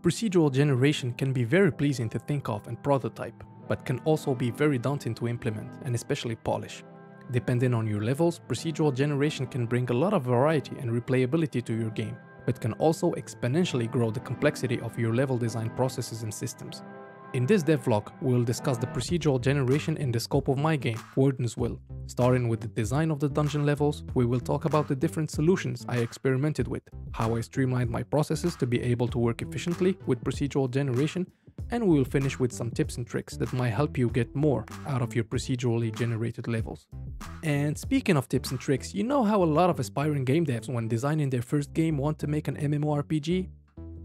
Procedural generation can be very pleasing to think of and prototype, but can also be very daunting to implement and especially polish. Depending on your levels, procedural generation can bring a lot of variety and replayability to your game, but can also exponentially grow the complexity of your level design processes and systems. In this devlog, we will discuss the procedural generation in the scope of my game, Warden's Will. Starting with the design of the dungeon levels, we will talk about the different solutions I experimented with, how I streamlined my processes to be able to work efficiently with procedural generation, and we will finish with some tips and tricks that might help you get more out of your procedurally generated levels. And speaking of tips and tricks, you know how a lot of aspiring game devs when designing their first game want to make an MMORPG?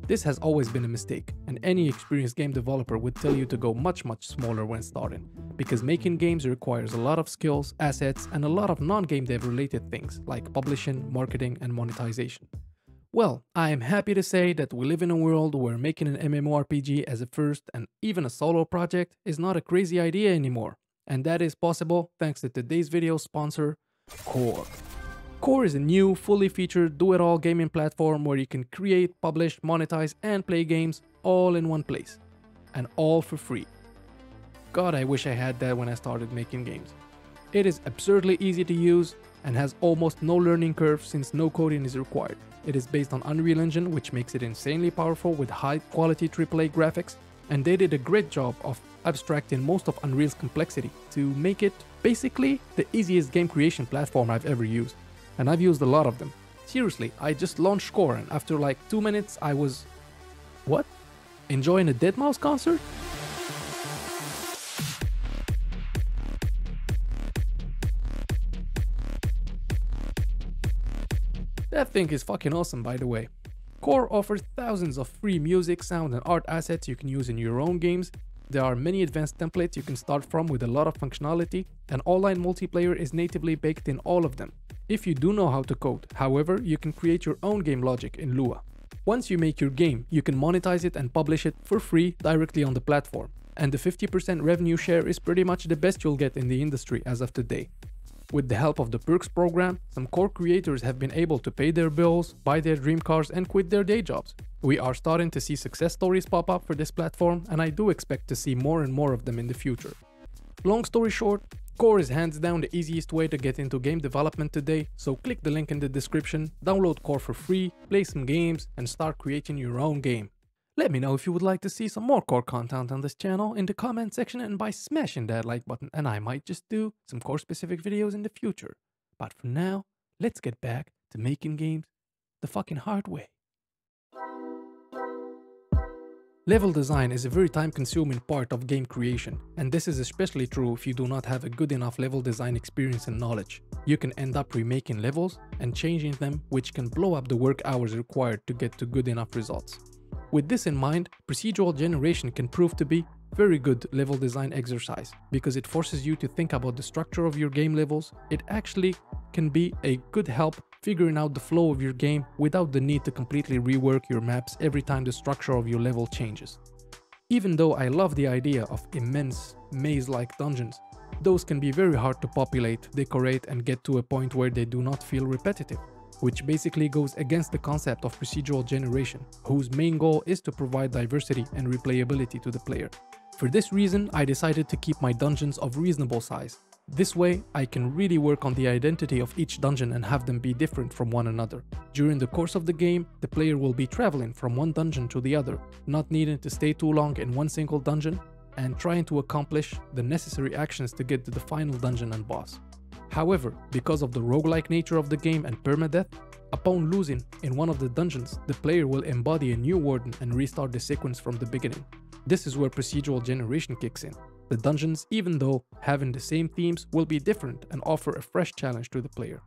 This has always been a mistake, and any experienced game developer would tell you to go much much smaller when starting, because making games requires a lot of skills, assets, and a lot of non-game dev related things like publishing, marketing, and monetization. Well, I am happy to say that we live in a world where making an MMORPG as a first and even a solo project is not a crazy idea anymore, and that is possible thanks to today's video sponsor, Core. Core is a new, fully featured, do-it-all gaming platform where you can create, publish, monetize, and play games all in one place. And all for free. God, I wish I had that when I started making games. It is absurdly easy to use and has almost no learning curve since no coding is required. It is based on Unreal Engine, which makes it insanely powerful with high quality AAA graphics, and they did a great job of abstracting most of Unreal's complexity to make it basically the easiest game creation platform I've ever used and I've used a lot of them. Seriously, I just launched Core and after like 2 minutes I was... What? Enjoying a Deadmau5 concert? That thing is fucking awesome by the way. Core offers thousands of free music, sound and art assets you can use in your own games. There are many advanced templates you can start from with a lot of functionality and online multiplayer is natively baked in all of them if you do know how to code. However, you can create your own game logic in Lua. Once you make your game, you can monetize it and publish it for free directly on the platform. And the 50% revenue share is pretty much the best you'll get in the industry as of today. With the help of the Perks program, some core creators have been able to pay their bills, buy their dream cars and quit their day jobs. We are starting to see success stories pop up for this platform and I do expect to see more and more of them in the future. Long story short, Core is hands down the easiest way to get into game development today, so click the link in the description, download Core for free, play some games, and start creating your own game. Let me know if you would like to see some more Core content on this channel in the comment section and by smashing that like button and I might just do some Core specific videos in the future. But for now, let's get back to making games the fucking hard way. Level design is a very time-consuming part of game creation, and this is especially true if you do not have a good enough level design experience and knowledge. You can end up remaking levels and changing them which can blow up the work hours required to get to good enough results. With this in mind, procedural generation can prove to be very good level design exercise because it forces you to think about the structure of your game levels. It actually can be a good help figuring out the flow of your game without the need to completely rework your maps every time the structure of your level changes. Even though I love the idea of immense maze-like dungeons, those can be very hard to populate, decorate and get to a point where they do not feel repetitive, which basically goes against the concept of procedural generation, whose main goal is to provide diversity and replayability to the player. For this reason, I decided to keep my dungeons of reasonable size, this way, I can really work on the identity of each dungeon and have them be different from one another. During the course of the game, the player will be traveling from one dungeon to the other, not needing to stay too long in one single dungeon, and trying to accomplish the necessary actions to get to the final dungeon and boss. However, because of the roguelike nature of the game and permadeath, upon losing in one of the dungeons, the player will embody a new warden and restart the sequence from the beginning. This is where procedural generation kicks in. The dungeons, even though having the same themes, will be different and offer a fresh challenge to the player.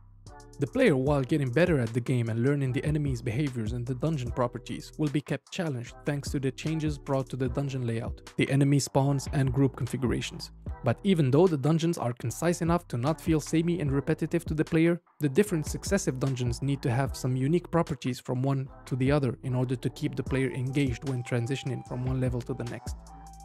The player, while getting better at the game and learning the enemy's behaviors and the dungeon properties, will be kept challenged thanks to the changes brought to the dungeon layout, the enemy spawns and group configurations. But even though the dungeons are concise enough to not feel samey and repetitive to the player, the different successive dungeons need to have some unique properties from one to the other in order to keep the player engaged when transitioning from one level to the next.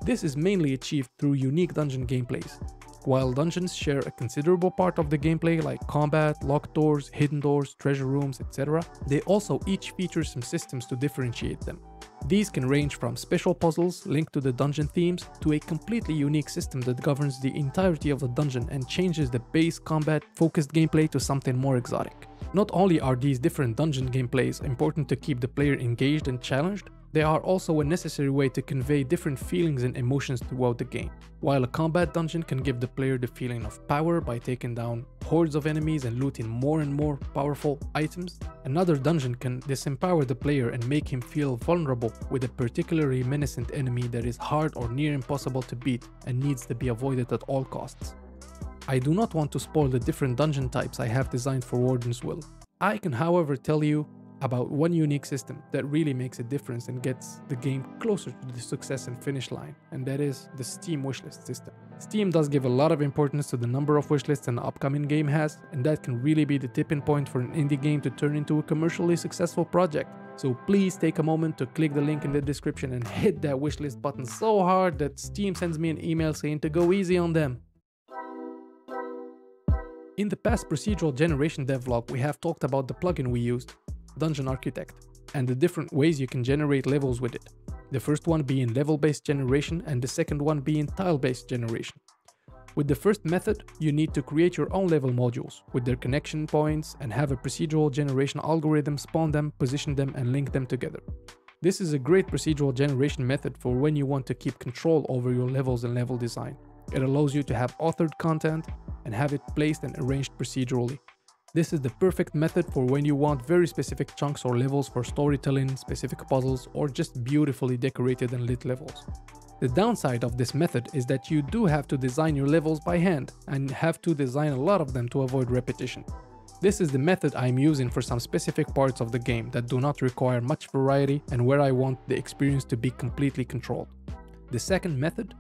This is mainly achieved through unique dungeon gameplays. While dungeons share a considerable part of the gameplay like combat, locked doors, hidden doors, treasure rooms, etc., they also each feature some systems to differentiate them. These can range from special puzzles linked to the dungeon themes to a completely unique system that governs the entirety of the dungeon and changes the base combat focused gameplay to something more exotic. Not only are these different dungeon gameplays important to keep the player engaged and challenged, they are also a necessary way to convey different feelings and emotions throughout the game. While a combat dungeon can give the player the feeling of power by taking down hordes of enemies and looting more and more powerful items, another dungeon can disempower the player and make him feel vulnerable with a particularly menacing enemy that is hard or near impossible to beat and needs to be avoided at all costs. I do not want to spoil the different dungeon types I have designed for Warden's Will. I can however tell you about one unique system that really makes a difference and gets the game closer to the success and finish line, and that is the Steam wishlist system. Steam does give a lot of importance to the number of wishlists an upcoming game has, and that can really be the tipping point for an indie game to turn into a commercially successful project. So please take a moment to click the link in the description and hit that wishlist button so hard that Steam sends me an email saying to go easy on them. In the past procedural generation devlog, we have talked about the plugin we used, Dungeon Architect, and the different ways you can generate levels with it. The first one being level-based generation and the second one being tile-based generation. With the first method, you need to create your own level modules with their connection points and have a procedural generation algorithm spawn them, position them and link them together. This is a great procedural generation method for when you want to keep control over your levels and level design. It allows you to have authored content and have it placed and arranged procedurally. This is the perfect method for when you want very specific chunks or levels for storytelling, specific puzzles, or just beautifully decorated and lit levels. The downside of this method is that you do have to design your levels by hand and have to design a lot of them to avoid repetition. This is the method I'm using for some specific parts of the game that do not require much variety and where I want the experience to be completely controlled. The second method,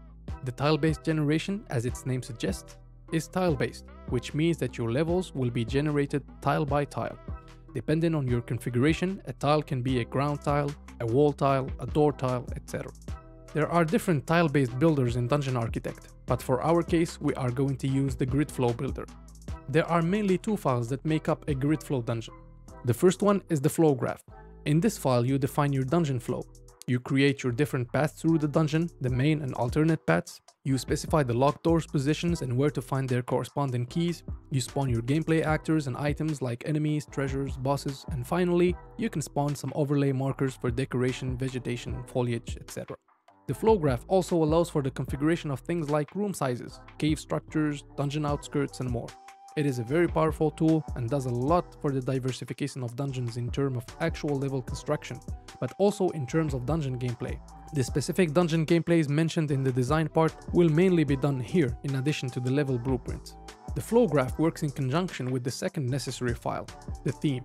the tile-based generation as its name suggests, is tile-based, which means that your levels will be generated tile by tile. Depending on your configuration, a tile can be a ground tile, a wall tile, a door tile, etc. There are different tile-based builders in Dungeon Architect, but for our case we are going to use the Gridflow builder. There are mainly two files that make up a Gridflow dungeon. The first one is the flow graph. In this file you define your dungeon flow, you create your different paths through the dungeon, the main and alternate paths. You specify the locked doors positions and where to find their corresponding keys. You spawn your gameplay actors and items like enemies, treasures, bosses, and finally, you can spawn some overlay markers for decoration, vegetation, foliage, etc. The flow graph also allows for the configuration of things like room sizes, cave structures, dungeon outskirts, and more. It is a very powerful tool and does a lot for the diversification of dungeons in terms of actual level construction, but also in terms of dungeon gameplay. The specific dungeon gameplays mentioned in the design part will mainly be done here in addition to the level blueprints. The flow graph works in conjunction with the second necessary file, the theme.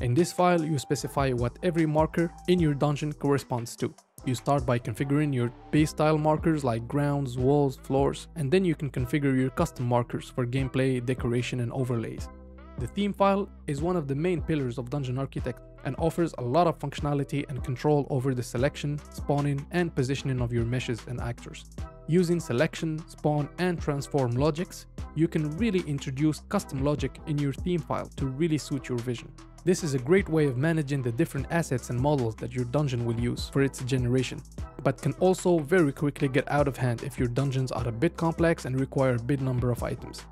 In this file you specify what every marker in your dungeon corresponds to. You start by configuring your base tile markers like grounds, walls, floors, and then you can configure your custom markers for gameplay, decoration, and overlays. The theme file is one of the main pillars of Dungeon Architect and offers a lot of functionality and control over the selection, spawning, and positioning of your meshes and actors. Using selection, spawn, and transform logics, you can really introduce custom logic in your theme file to really suit your vision. This is a great way of managing the different assets and models that your dungeon will use for its generation, but can also very quickly get out of hand if your dungeons are a bit complex and require a big number of items.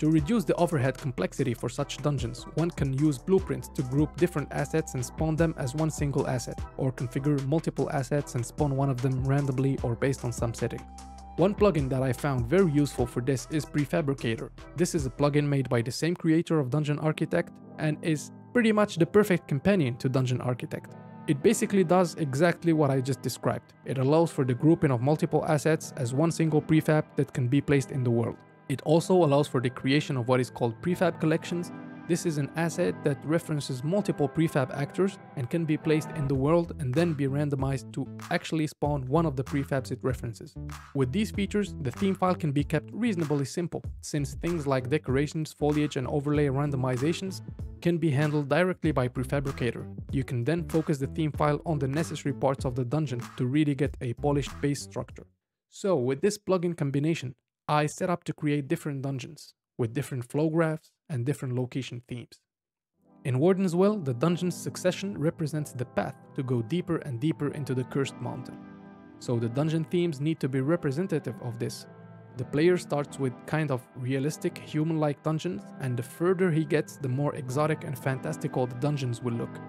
To reduce the overhead complexity for such dungeons, one can use blueprints to group different assets and spawn them as one single asset, or configure multiple assets and spawn one of them randomly or based on some setting. One plugin that I found very useful for this is Prefabricator. This is a plugin made by the same creator of Dungeon Architect and is pretty much the perfect companion to Dungeon Architect. It basically does exactly what I just described. It allows for the grouping of multiple assets as one single prefab that can be placed in the world. It also allows for the creation of what is called prefab collections this is an asset that references multiple prefab actors and can be placed in the world and then be randomized to actually spawn one of the prefabs it references. With these features, the theme file can be kept reasonably simple, since things like decorations, foliage and overlay randomizations can be handled directly by Prefabricator. You can then focus the theme file on the necessary parts of the dungeon to really get a polished base structure. So with this plugin combination, I set up to create different dungeons with different flow graphs and different location themes. In Warden's Will, the dungeon's succession represents the path to go deeper and deeper into the cursed mountain. So the dungeon themes need to be representative of this. The player starts with kind of realistic human-like dungeons and the further he gets the more exotic and fantastical the dungeons will look.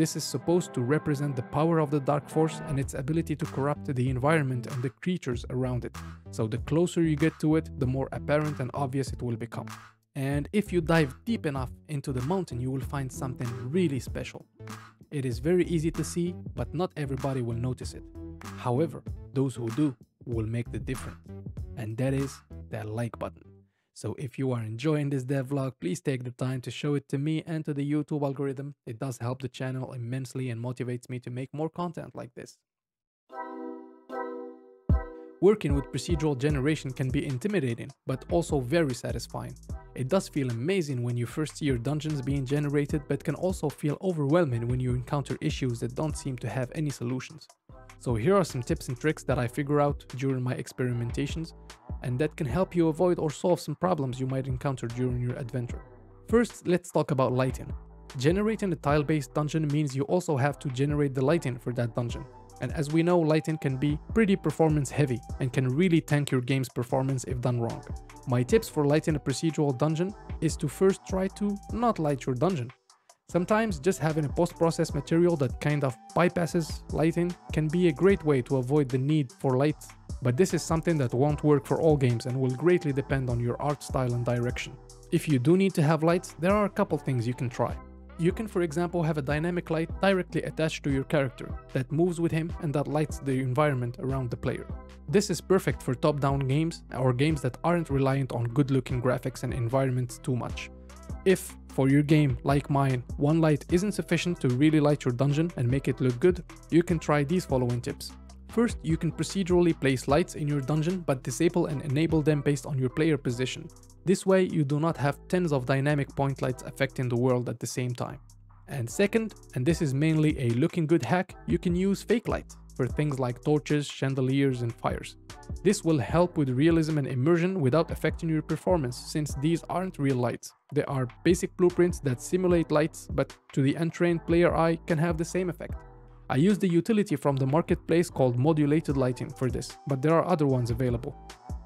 This is supposed to represent the power of the Dark Force and its ability to corrupt the environment and the creatures around it. So the closer you get to it, the more apparent and obvious it will become. And if you dive deep enough into the mountain, you will find something really special. It is very easy to see, but not everybody will notice it. However, those who do will make the difference. And that is that like button. So if you are enjoying this devlog, please take the time to show it to me and to the YouTube algorithm. It does help the channel immensely and motivates me to make more content like this. Working with procedural generation can be intimidating, but also very satisfying. It does feel amazing when you first see your dungeons being generated, but can also feel overwhelming when you encounter issues that don't seem to have any solutions. So here are some tips and tricks that I figure out during my experimentations and that can help you avoid or solve some problems you might encounter during your adventure. First, let's talk about lighting. Generating a tile-based dungeon means you also have to generate the lighting for that dungeon. And as we know, lighting can be pretty performance heavy and can really tank your game's performance if done wrong. My tips for lighting a procedural dungeon is to first try to not light your dungeon. Sometimes just having a post-process material that kind of bypasses lighting can be a great way to avoid the need for light, but this is something that won't work for all games and will greatly depend on your art style and direction. If you do need to have lights, there are a couple things you can try. You can for example have a dynamic light directly attached to your character that moves with him and that lights the environment around the player. This is perfect for top-down games or games that aren't reliant on good-looking graphics and environments too much. If, for your game, like mine, one light isn't sufficient to really light your dungeon and make it look good, you can try these following tips. First, you can procedurally place lights in your dungeon but disable and enable them based on your player position. This way, you do not have tens of dynamic point lights affecting the world at the same time. And second, and this is mainly a looking good hack, you can use fake lights for things like torches, chandeliers and fires. This will help with realism and immersion without affecting your performance since these aren't real lights. They are basic blueprints that simulate lights but to the untrained player eye can have the same effect. I used a utility from the marketplace called modulated lighting for this, but there are other ones available.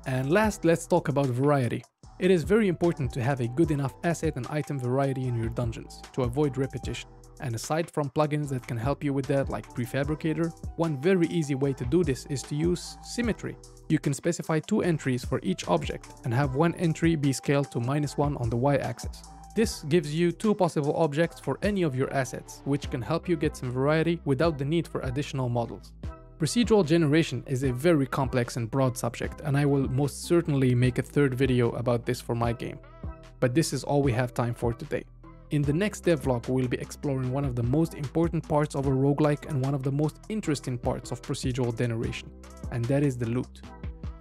And last, let's talk about variety. It is very important to have a good enough asset and item variety in your dungeons to avoid repetition. And aside from plugins that can help you with that like Prefabricator, one very easy way to do this is to use symmetry. You can specify two entries for each object and have one entry be scaled to minus one on the y-axis. This gives you two possible objects for any of your assets, which can help you get some variety without the need for additional models. Procedural generation is a very complex and broad subject, and I will most certainly make a third video about this for my game. But this is all we have time for today. In the next devlog, we'll be exploring one of the most important parts of a roguelike and one of the most interesting parts of procedural generation, and that is the loot.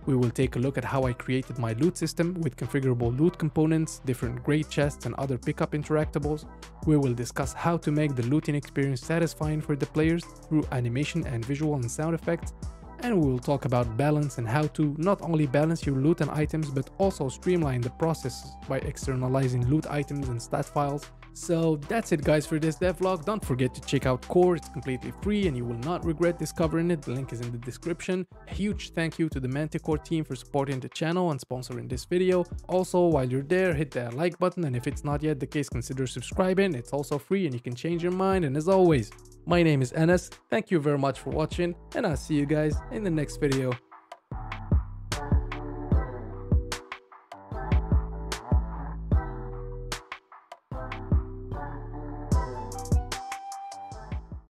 We will take a look at how I created my loot system with configurable loot components, different grade chests and other pickup interactables. We will discuss how to make the looting experience satisfying for the players through animation and visual and sound effects, and we will talk about balance and how to not only balance your loot and items but also streamline the process by externalizing loot items and stat files so that's it guys for this devlog, don't forget to check out Core, it's completely free and you will not regret discovering it, the link is in the description. A huge thank you to the Manticore team for supporting the channel and sponsoring this video. Also, while you're there, hit that like button and if it's not yet the case, consider subscribing, it's also free and you can change your mind and as always, my name is Anas, thank you very much for watching and I'll see you guys in the next video.